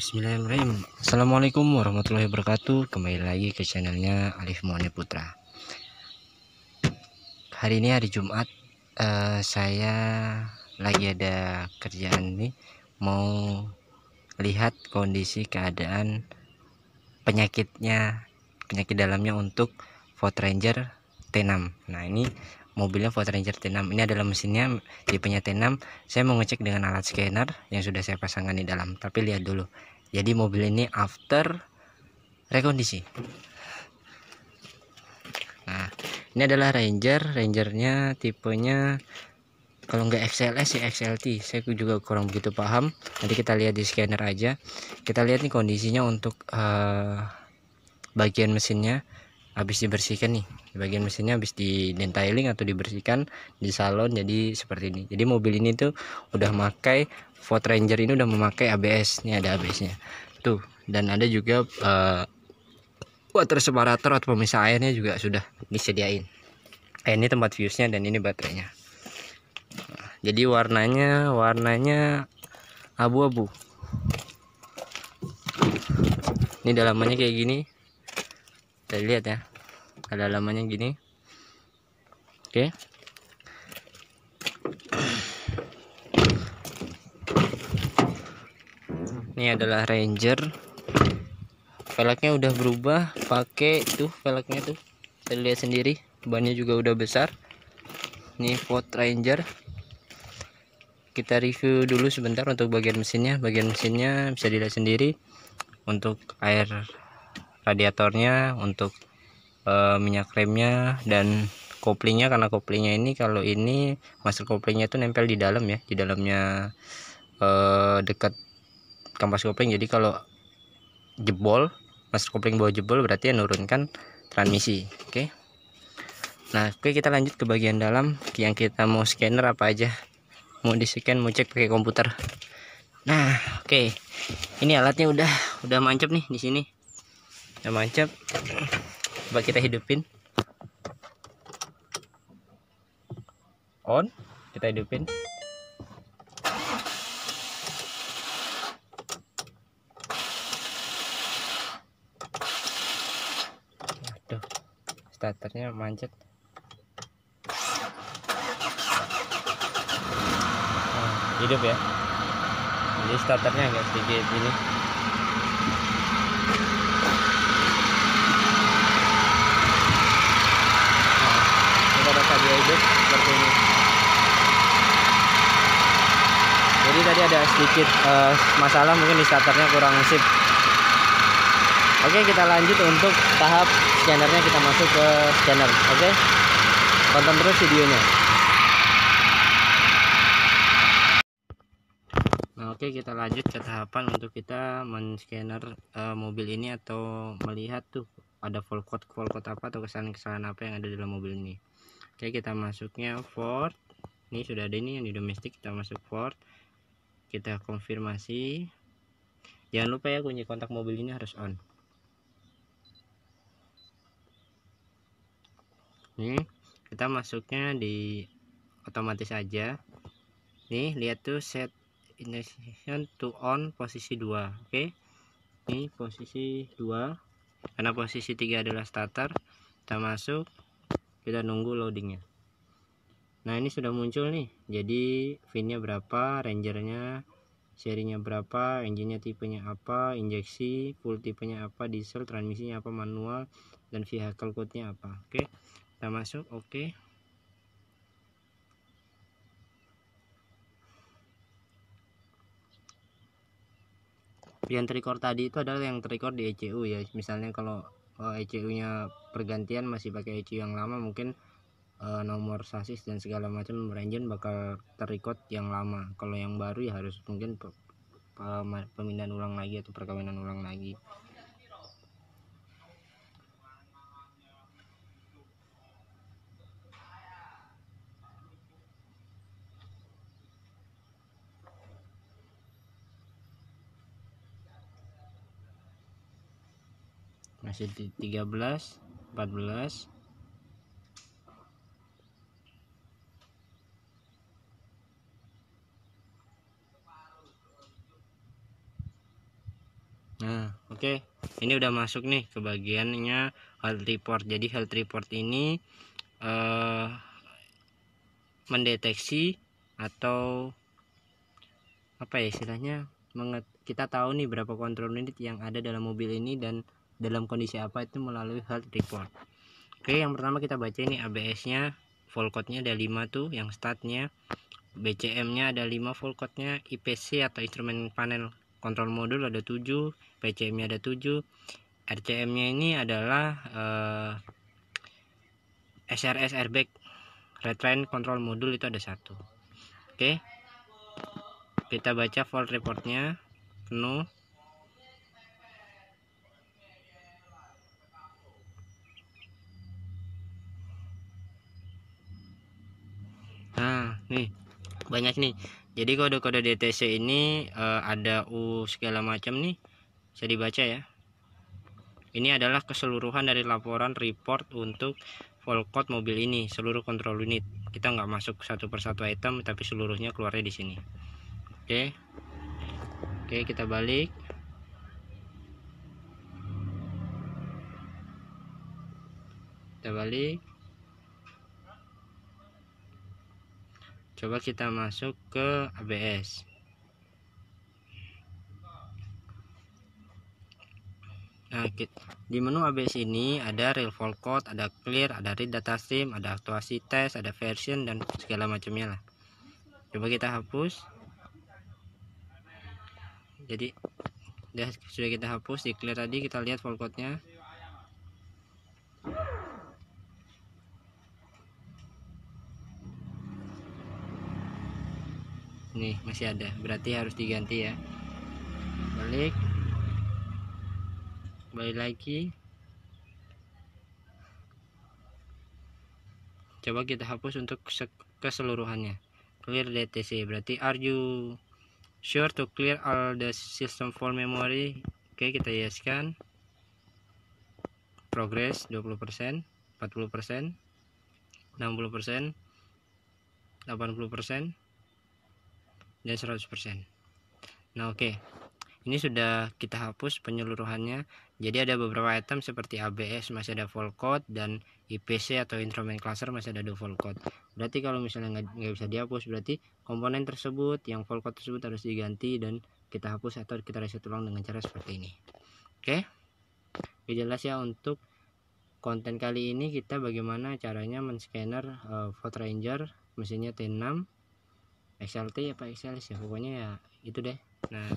Bismillahirrahmanirrahim. Assalamualaikum warahmatullahi wabarakatuh. Kembali lagi ke channelnya Alif Mone Putra. Hari ini hari Jumat uh, Saya lagi ada kerjaan nih. Mau lihat kondisi keadaan penyakitnya Penyakit dalamnya untuk Ford Ranger T6 Nah ini mobilnya Ford Ranger T6 ini adalah mesinnya tipenya T6 saya mau ngecek dengan alat scanner yang sudah saya pasangkan di dalam. Tapi lihat dulu jadi mobil ini after rekondisi. Nah ini adalah Ranger. Rangernya tipenya kalau nggak XLS ya XLT saya juga kurang begitu paham. Nanti kita lihat di scanner aja. Kita lihat nih kondisinya untuk uh, bagian mesinnya habis dibersihkan nih. Bagian mesinnya habis di detailing atau dibersihkan di salon jadi seperti ini. Jadi mobil ini tuh udah memakai Ford Ranger ini udah memakai ABS ini ada ABS nya tuh dan ada juga uh, water separator atau pemisah airnya juga sudah disediain. Eh, ini tempat fuse-nya dan ini baterainya. Jadi warnanya warnanya abu-abu. Ini dalamannya kayak gini. Kita lihat ya. Ada halamannya gini. Oke ini adalah Ranger. Velgnya udah berubah pakai tuh velgnya tuh. Kita lihat sendiri bannya juga udah besar. Ini Ford Ranger. Kita review dulu sebentar untuk bagian mesinnya. Bagian mesinnya bisa dilihat sendiri untuk air radiatornya untuk e, minyak remnya dan koplingnya. Karena koplingnya ini kalau ini master koplingnya itu nempel di dalam ya. Di dalamnya e, dekat kampas kopling. Jadi kalau jebol master kopling bawa jebol berarti ya nurunkan transmisi oke? Okay? nah oke okay, kita lanjut ke bagian dalam. Yang kita mau scanner apa aja? Mau di scan mau cek pakai komputer. Nah oke. Okay. ini alatnya udah udah mancap nih di sini. Udah mancap coba kita hidupin. On kita hidupin starternya macet nah, hidup ya. Jadi starternya agak sedikit ini. Ini jadi tadi ada sedikit uh, masalah mungkin di starternya kurang sip. Oke kita lanjut untuk tahap scannernya kita masuk ke scanner oke? Tonton terus videonya. Nah, oke kita lanjut ke tahapan untuk kita men-scanner uh, mobil ini atau melihat tuh ada full code full code apa atau kesalahan-kesalahan apa yang ada dalam mobil ini. Oke kita masuknya Ford ini sudah ada ini yang di domestik kita masuk Ford kita konfirmasi. Jangan lupa ya kunci kontak mobil ini harus on ini kita masuknya di otomatis aja. Nih lihat tuh set ignition to on posisi 2 oke? Ini posisi 2 karena posisi 3 adalah starter kita masuk kita nunggu loadingnya. Nah ini sudah muncul nih jadi finnya berapa rangernya serinya berapa engine-nya tipenya apa injeksi full tipenya apa diesel transmisinya apa manual dan vehicle code-nya apa oke kita masuk oke. Yang terrecord tadi itu adalah yang terrecord di ECU ya. Misalnya kalau ECU eh, e nya pergantian masih pakai ECU yang lama mungkin uh, nomor sasis dan segala macam engine bakal terikot yang lama. Kalau yang baru ya harus mungkin pemindahan ulang lagi atau perkawinan ulang lagi masih di 13 14 15 nah oke. Okay. ini udah masuk nih ke bagiannya health report jadi health report ini uh, mendeteksi atau apa ya istilahnya? Kita tahu nih berapa kontrol unit yang ada dalam mobil ini dan dalam kondisi apa itu melalui health report. Oke yang pertama kita baca ini ABS nya full code nya ada 5 tuh yang startnya. BCM nya ada 5 full code nya IPC atau instrumen panel kontrol modul ada 7 PCM nya ada 7 RCM nya ini adalah eh, SRS airbag retrain control modul itu ada satu. Oke kita baca fault reportnya penuh nih banyak nih. Jadi kode-kode DTC ini uh, ada U segala macam nih bisa dibaca ya. Ini adalah keseluruhan dari laporan report untuk full code mobil ini seluruh control unit. Kita nggak masuk satu persatu item tapi seluruhnya keluarnya di sini. Oke. Oke kita balik. Kita balik coba kita masuk ke ABS Nah, di menu ABS ini ada real full code, ada clear, ada read data stream, ada aktuasi tes, ada version dan segala macamnya lah. Coba kita hapus. Jadi sudah kita hapus di clear tadi kita lihat full code-nya. Nih, masih ada. Berarti harus diganti ya. Balik. Balik lagi. Coba kita hapus untuk keseluruhannya. Clear DTC berarti are you sure to clear all the system for memory? Oke kita yeskan progress 20% 40% 60% 80% dan 100% nah oke. Okay ini sudah kita hapus penyeluruhannya. Jadi ada beberapa item seperti ABS masih ada full code dan IPC atau instrument cluster masih ada full code. Berarti kalau misalnya nggak bisa dihapus berarti komponen tersebut yang full code tersebut harus diganti dan kita hapus atau kita reset ulang dengan cara seperti ini. Oke? Okay? jelas ya untuk konten kali ini kita bagaimana caranya men-scanner uh, Ford Ranger mesinnya T6 XLT apa XLS ya pokoknya ya itu deh. Nah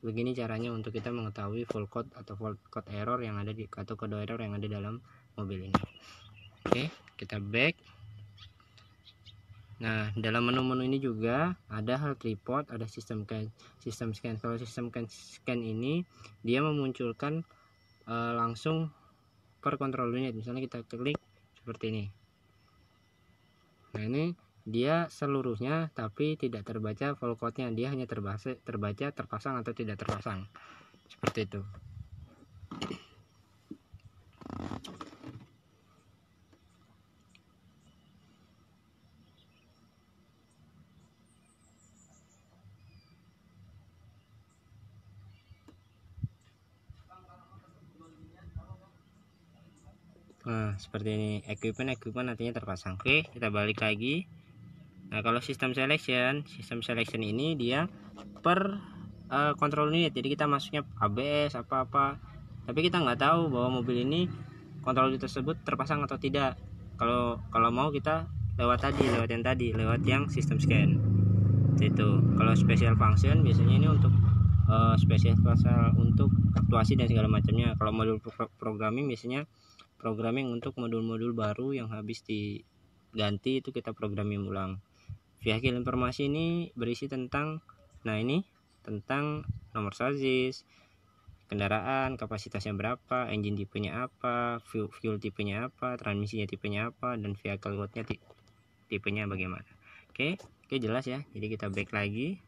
begini caranya untuk kita mengetahui full code atau full code error yang ada di atau kode error yang ada dalam mobil ini. Oke kita back. Nah dalam menu-menu ini juga ada health report ada sistem scan sistem scan. Kalau sistem scan ini dia memunculkan uh, langsung per control unit. Misalnya kita klik seperti ini. Nah ini dia seluruhnya tapi tidak terbaca full code-nya dia hanya terbaca terbaca terpasang atau tidak terpasang seperti itu Nah, seperti ini equipment equipment nantinya terpasang. Oke, kita balik lagi. Nah, kalau sistem selection, sistem selection ini dia per uh, control unit. Jadi kita masuknya ABS apa-apa. Tapi kita nggak tahu bahwa mobil ini kontrol unit tersebut terpasang atau tidak. Kalau kalau mau kita lewat tadi, lewat yang tadi, lewat yang sistem scan. Itu. Kalau special function biasanya ini untuk uh, special function untuk aktuasi dan segala macamnya. Kalau modul programming biasanya programming untuk modul-modul baru yang habis diganti itu kita programming ulang Vehicle informasi ini berisi tentang nah ini tentang nomor sasis, kendaraan, kapasitasnya berapa, engine tipenya apa, fuel, fuel tipenya apa, transmisinya tipenya apa, dan vehicle code-nya tipenya bagaimana. Oke, oke jelas ya. Jadi kita back lagi.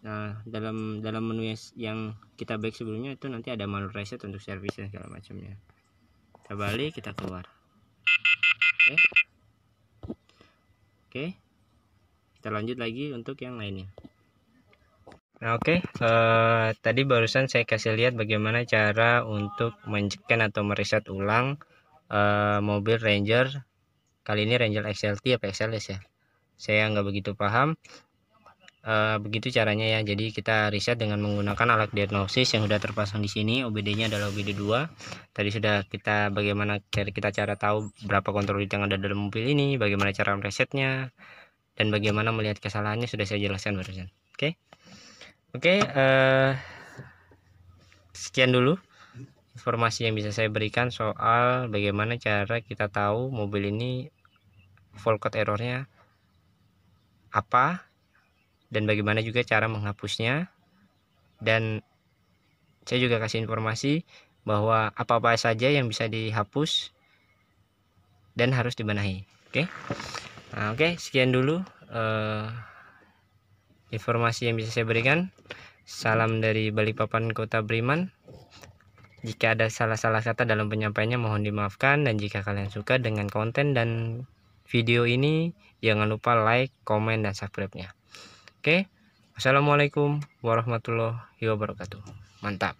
Nah, dalam dalam menu yang kita back sebelumnya itu nanti ada manual reset untuk service dan segala macamnya. Kita balik, kita keluar. Oke. Oke. Kita lanjut lagi untuk yang lainnya. Nah, oke, okay. uh, eh, tadi barusan saya kasih lihat bagaimana cara untuk mencekan atau mereset ulang uh, mobil Ranger. Kali ini Ranger XLT apa XLS ya? Saya nggak begitu paham. Uh, begitu caranya ya. Jadi kita riset dengan menggunakan alat diagnosis yang sudah terpasang di sini. OBD-nya adalah OBD 2. Tadi sudah kita bagaimana kita cara tahu berapa kontrol yang ada dalam mobil ini, bagaimana cara meresetnya, dan bagaimana melihat kesalahannya sudah saya jelaskan barusan. Oke. Oke, okay, uh, sekian dulu informasi yang bisa saya berikan soal bagaimana cara kita tahu mobil ini code errornya apa dan bagaimana juga cara menghapusnya. Dan saya juga kasih informasi bahwa apa-apa saja yang bisa dihapus dan harus dibenahi. Oke? Okay? nah, oke okay, sekian dulu uh, informasi yang bisa saya berikan. Salam dari Balikpapan Kota Beriman. Jika ada salah-salah kata dalam penyampaiannya mohon dimaafkan. Dan jika kalian suka dengan konten dan video ini jangan lupa like, komen, dan subscribe-nya Oke, Assalamualaikum warahmatullahi wabarakatuh. Mantap.